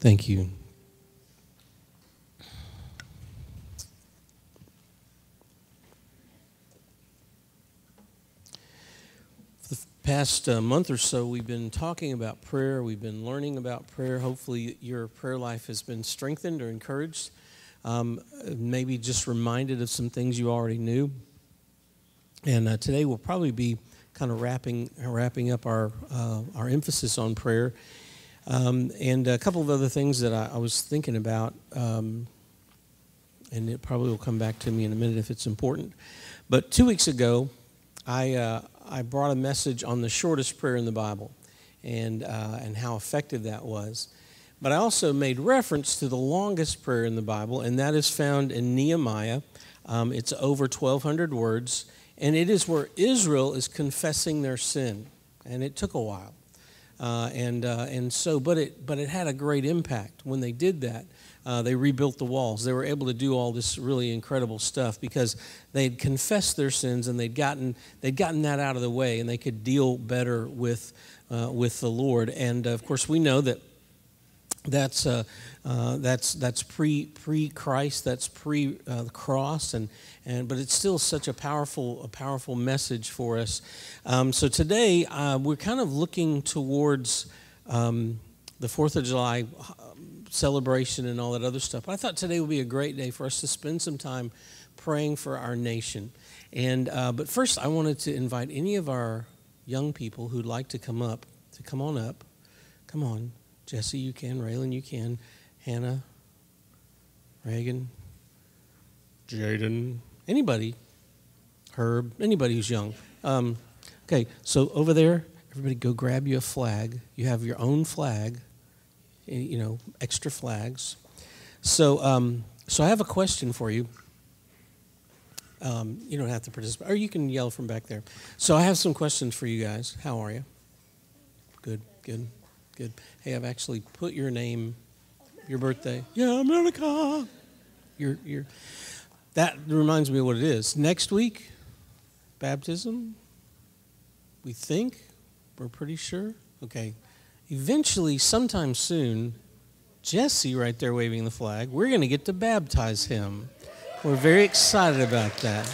Thank you. For the past uh, month or so, we've been talking about prayer. We've been learning about prayer. Hopefully, your prayer life has been strengthened or encouraged. Um, maybe just reminded of some things you already knew. And uh, today we'll probably be kind of wrapping wrapping up our uh, our emphasis on prayer, um, and a couple of other things that I, I was thinking about, um, and it probably will come back to me in a minute if it's important. But two weeks ago, I uh, I brought a message on the shortest prayer in the Bible, and uh, and how effective that was. But I also made reference to the longest prayer in the Bible, and that is found in Nehemiah. Um, it's over 1,200 words, and it is where Israel is confessing their sin. And it took a while. Uh, and, uh, and so, but it, but it had a great impact when they did that. Uh, they rebuilt the walls. They were able to do all this really incredible stuff because they'd confessed their sins and they'd gotten, they'd gotten that out of the way and they could deal better with, uh, with the Lord. And of course, we know that that's uh, uh, that's that's pre pre Christ. That's pre uh, the cross, and and but it's still such a powerful a powerful message for us. Um, so today uh, we're kind of looking towards um, the Fourth of July um, celebration and all that other stuff. But I thought today would be a great day for us to spend some time praying for our nation. And uh, but first, I wanted to invite any of our young people who'd like to come up to come on up. Come on. Jesse, you can. Raylan, you can. Hannah, Reagan, Jaden, anybody. Herb, anybody who's young. Um, okay, so over there, everybody go grab you a flag. You have your own flag, you know, extra flags. So, um, so I have a question for you. Um, you don't have to participate, or you can yell from back there. So I have some questions for you guys. How are you? Good, good. Good. Hey, I've actually put your name, your birthday. Yeah, America. Your, your, that reminds me of what it is. Next week, baptism. We think. We're pretty sure. Okay. Eventually, sometime soon, Jesse, right there waving the flag, we're going to get to baptize him. We're very excited about that.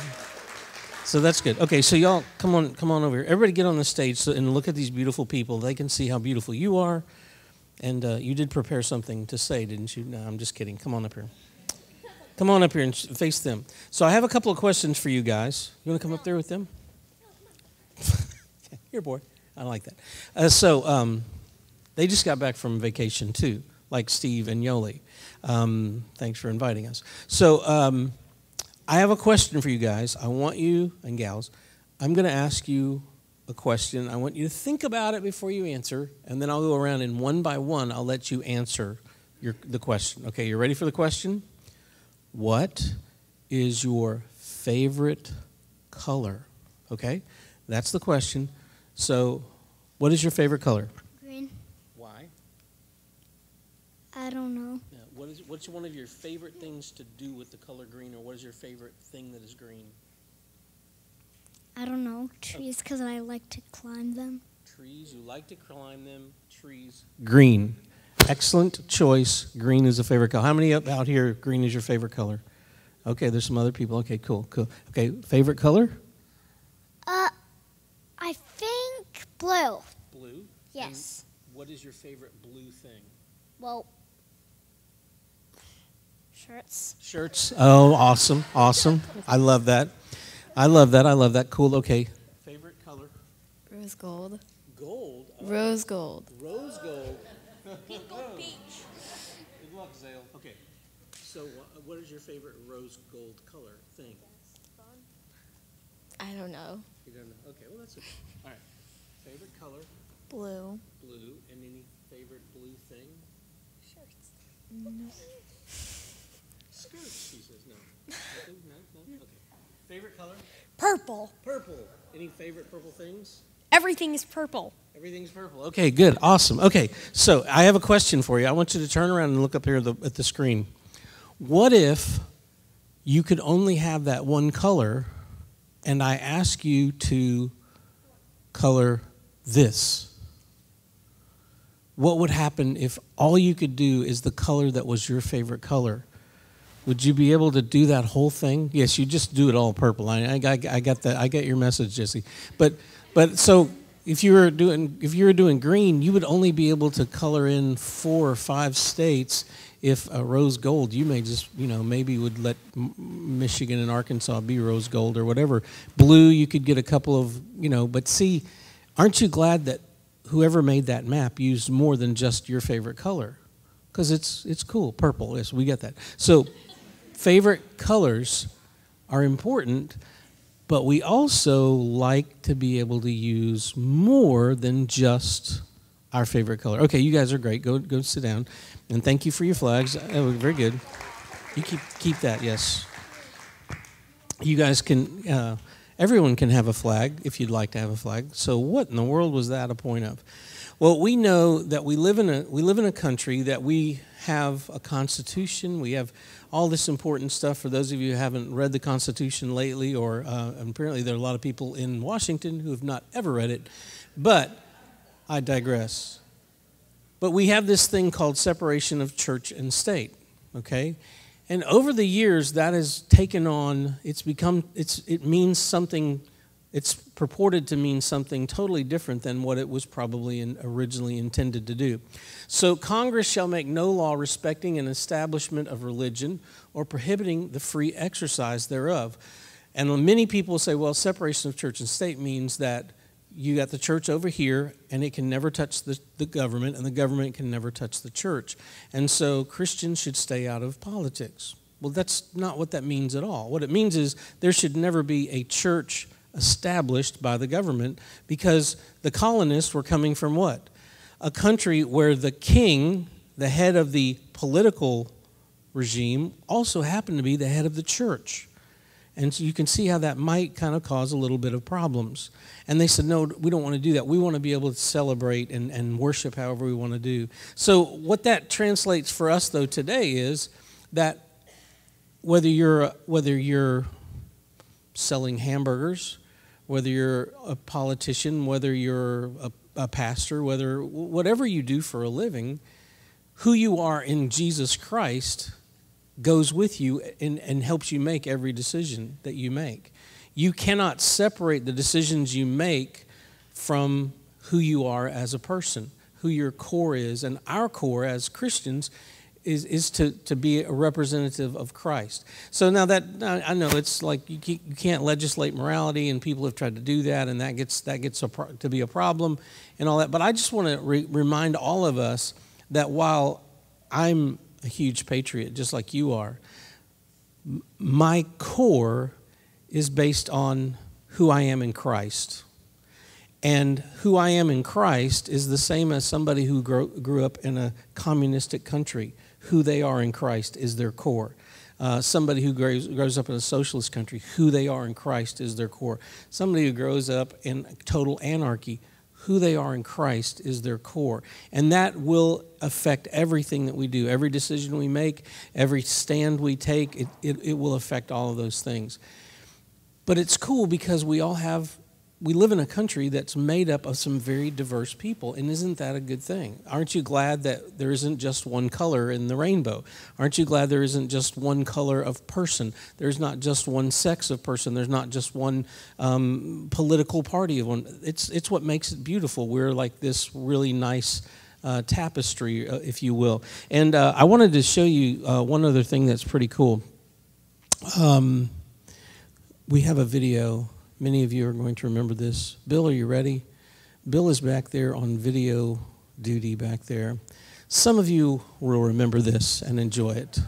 So that's good. Okay, so y'all come on, come on over here. Everybody get on the stage and look at these beautiful people. They can see how beautiful you are. And uh, you did prepare something to say, didn't you? No, I'm just kidding. Come on up here. Come on up here and face them. So I have a couple of questions for you guys. You want to come up there with them? here, boy. I like that. Uh, so um, they just got back from vacation too, like Steve and Yoli. Um, thanks for inviting us. So. Um, I have a question for you guys. I want you and gals, I'm going to ask you a question. I want you to think about it before you answer, and then I'll go around and one by one I'll let you answer your, the question. Okay, you ready for the question? What is your favorite color? Okay, that's the question. So, what is your favorite color? Green. Why? I don't know. Yeah, what is what's one of your favorite things to do with the color green, or what is your favorite thing that is green? I don't know. Trees, because I like to climb them. Trees, you like to climb them. Trees. Green. Excellent choice. Green is a favorite color. How many up out here? Green is your favorite color. Okay, there's some other people. Okay, cool, cool. Okay, favorite color? Uh, I think blue. Blue. Yes. And what is your favorite blue thing? Well, shirts. Shirts. Oh, awesome, awesome. I love that. I love that. I love that. Cool. Okay. Favorite color? Rose gold. Gold. Oh, Rose gold. Rose gold. Peach. Good luck, Zale. Okay. So, wha- what is your favorite rose gold color thing? I don't know. You don't know. Okay. Well, that's okay. All right. Favorite color? Blue. Blue. And any favorite blue thing? Shirts. Skirts. She says no. Nothing? No. No. Okay. Favorite color? Purple. Purple. Any favorite purple things? Everything is purple. Everything's purple. Okay, good. Awesome. Okay, so I have a question for you. I want you to turn around and look up here the, at the screen. What if you could only have that one color and I ask you to color this? what would happen if all you could do is the color that was your favorite color? Would you be able to do that whole thing? Yes, you just do it all purple. I, I, I got that. I get your message, Jesse. But, but so if you were doing if you were doing green, you would only be able to color in four or five states. If a rose gold, you may just you know maybe would let Michigan and Arkansas be rose gold or whatever. Blue, you could get a couple of you know. But see, aren't you glad that whoever made that map used more than just your favorite color? Because it's it's cool. Purple, yes, we get that. So, favorite colors are important but we also like to be able to use more than just our favorite color. Okay, you guys are great. Go go sit down, and thank you for your flags. Oh, very good. You keep keep that. Yes. You guys can. Uh, everyone can have a flag if you'd like to have a flag. So what in the world was that a point of? Well, we know that we live in a we live in a country that we have a constitution. We have all this important stuff. For those of you who haven't read the Constitution lately, or uh, apparently there are a lot of people in Washington who have not ever read it, but I digress. But we have this thing called separation of church and state, okay? And over the years, that has taken on, it's become, it's, it means something it's purported to mean something totally different than what it was probably in, originally intended to do. So, Congress shall make no law respecting an establishment of religion or prohibiting the free exercise thereof. And many people say, well, separation of church and state means that you got the church over here and it can never touch the, the government and the government can never touch the church. And so Christians should stay out of politics. Well, that's not what that means at all. What it means is there should never be a church established by the government because the colonists were coming from what? A country where the king, the head of the political regime, also happened to be the head of the church. And so you can see how that might kind of cause a little bit of problems. And they said, no, we don't want to do that. We want to be able to celebrate and, and worship however we want to do. So, what that translates for us, though, today is that whether you're, whether you're selling hamburgers whether you're a politician, whether you're a, a pastor, whether whatever you do for a living, who you are in Jesus Christ goes with you and, and helps you make every decision that you make. You cannot separate the decisions you make from who you are as a person, who your core is. And our core as Christians is, is to, to be a representative of Christ. So now that I know it's like you, can't legislate morality, and people have tried to do that, and that gets that gets pro, to be a problem and all that. But I just want to re- remind all of us that while I'm a huge patriot, just like you are, my core is based on who I am in Christ. And who I am in Christ is the same as somebody who grew, grew up in a communistic country who they are in Christ is their core. Uh, somebody who grows, grows up in a socialist country, who they are in Christ is their core. Somebody who grows up in total anarchy, who they are in Christ is their core. And that will affect everything that we do. Every decision we make, every stand we take, it, it, it will affect all of those things. But it's cool because we all have we live in a country that's made up of some very diverse people, and isn't that a good thing? Aren't you glad that there isn't just one color in the rainbow? Aren't you glad there isn't just one color of person? There's not just one sex of person. There's not just one um, political party of one. It's it's what makes it beautiful. We're like this really nice. Uh, tapestry, uh, if you will. And uh, I wanted to show you uh, one other thing that's pretty cool. Um, we have a video Many of you are going to remember this. Bill, are you ready? Bill is back there on video duty back there. Some of you will remember this and enjoy it.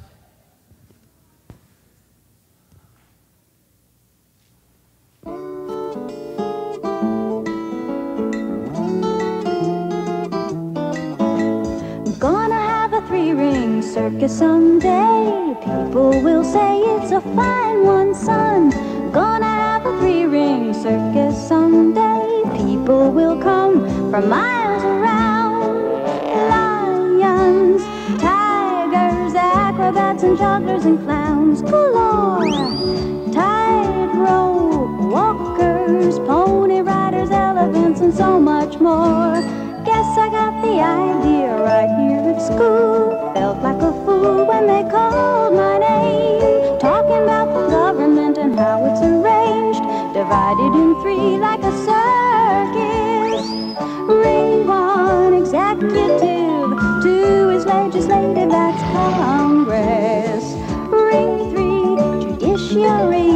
Gonna have a three ring circus someday. People will say it's a fine one, son. Gonna circus someday. People will come from miles around. Lions, tigers, acrobats, and jugglers and clowns galore. Tightrope walkers, pony riders, elephants, and so much more. Guess I got the idea right here at school. Felt like a fool when they called my Divided in three like a circus. Ring one, executive. Two is legislative, that's Congress. Ring three, judiciary.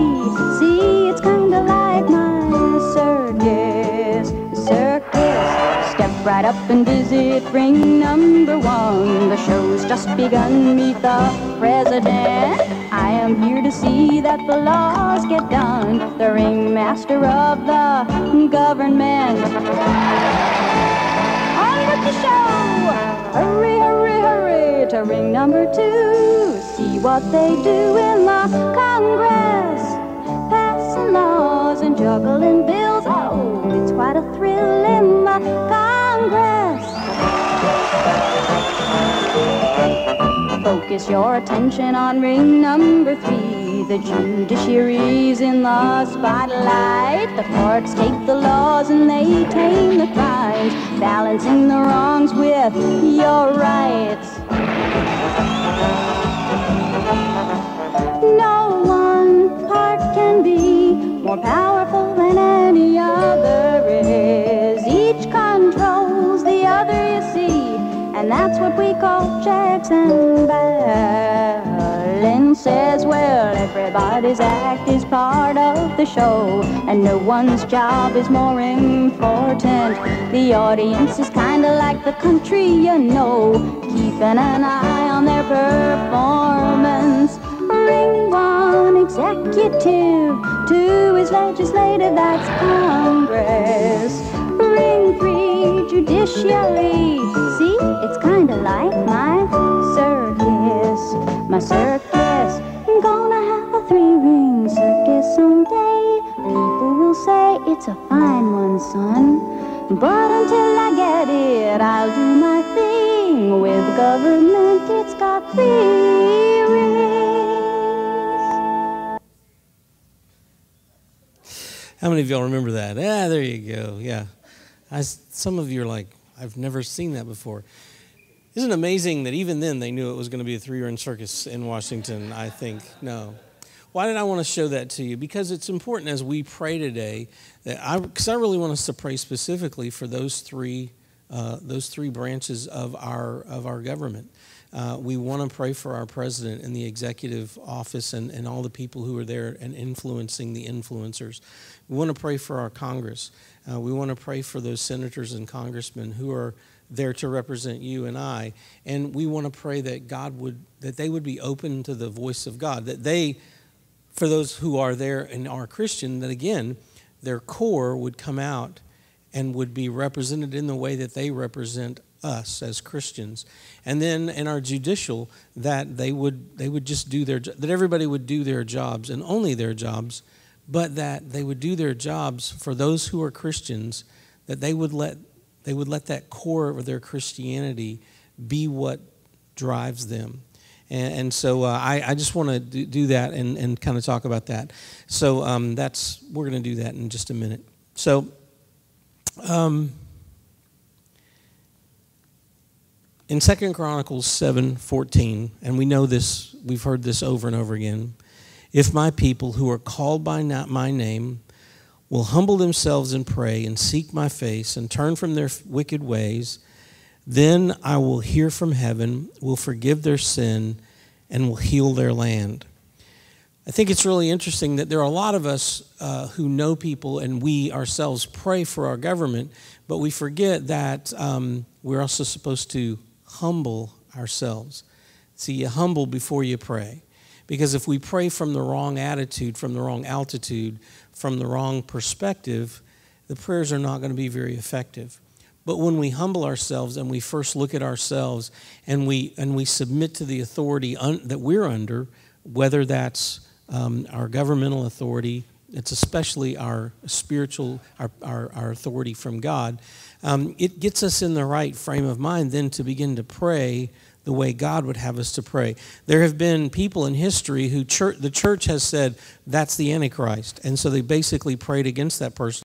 See, it's kinda like my circus. Circus. Step right up and visit ring number one. The show's just begun. Meet the president. I am here to see that the laws get done. The ringmaster of the government. On with the show! Hurry, hurry, hurry to ring number two. See what they do in the Congress. Passing laws and juggling bills. Oh, it's quite a thrill in the Congress. Focus your attention on ring number three. The judiciary's in the spotlight. The courts take the laws and they tame the crimes, balancing the wrongs with your rights. No one part can be more powerful than any other and that's what we call checks and. Says, well, everybody's act is part of the show, and no one's job is more important. The audience is kinda like the country, you know, keeping an eye on their performance. Ring one, executive. Two is legislative, that's Congress. Ring three, judiciary. See, like my circus. My circus. I'm Gonna have a three ring circus someday. People will say it's a fine one, son. But until I get it, I'll do my thing. With government, it's got three rings. How many of y'all remember that? Ah, there you go. Yeah. I, some of you are like, I've never seen that before. Isn't it amazing that even then they knew it was going to be a three ring circus in Washington? I think. No. Why did I want to show that to you? Because it's important as we pray today I, because I really want us to pray specifically for those three, uh, those three branches of our of our government. Uh, we want to pray for our president and the executive office and, and all the people who are there and influencing the influencers. We want to pray for our Congress. Uh, we want to pray for those senators and congressmen who are there to represent you and I. And we want to pray that God would, that they would be open to the voice of God, that they, for those who are there and are Christian, that again, their core would come out and would be represented in the way that they represent us as Christians. And then in our judicial, that they would they would just do their that everybody would do their jobs and only their jobs, but that they would do their jobs for those who are Christians, that they would let they would let that core of their Christianity be what drives them. And, and so uh, I, I just want to do, do, that and, and kind of talk about that. So um, that's we're going to do that in just a minute. So. Um, in 2 chronicles 7 14 and we know this we've heard this over and over again if my people who are called by not my name will humble themselves and pray and seek my face and turn from their wicked ways then i will hear from heaven will forgive their sin and will heal their land i think it's really interesting that there are a lot of us uh, who know people and we ourselves pray for our government but we forget that um, we're also supposed to humble ourselves. See, you humble before you pray. Because if we pray from the wrong attitude, from the wrong altitude, from the wrong perspective, the prayers are not going to be very effective. But when we humble ourselves and we first look at ourselves and we, and we submit to the authority un, that we're under, whether that's um, our governmental authority, it's especially our spiritual, our, our, our authority from God, um, it gets us in the right frame of mind then to begin to pray the way God would have us to pray. There have been people in history who church, the church has said that's the Antichrist. And so they basically prayed against that person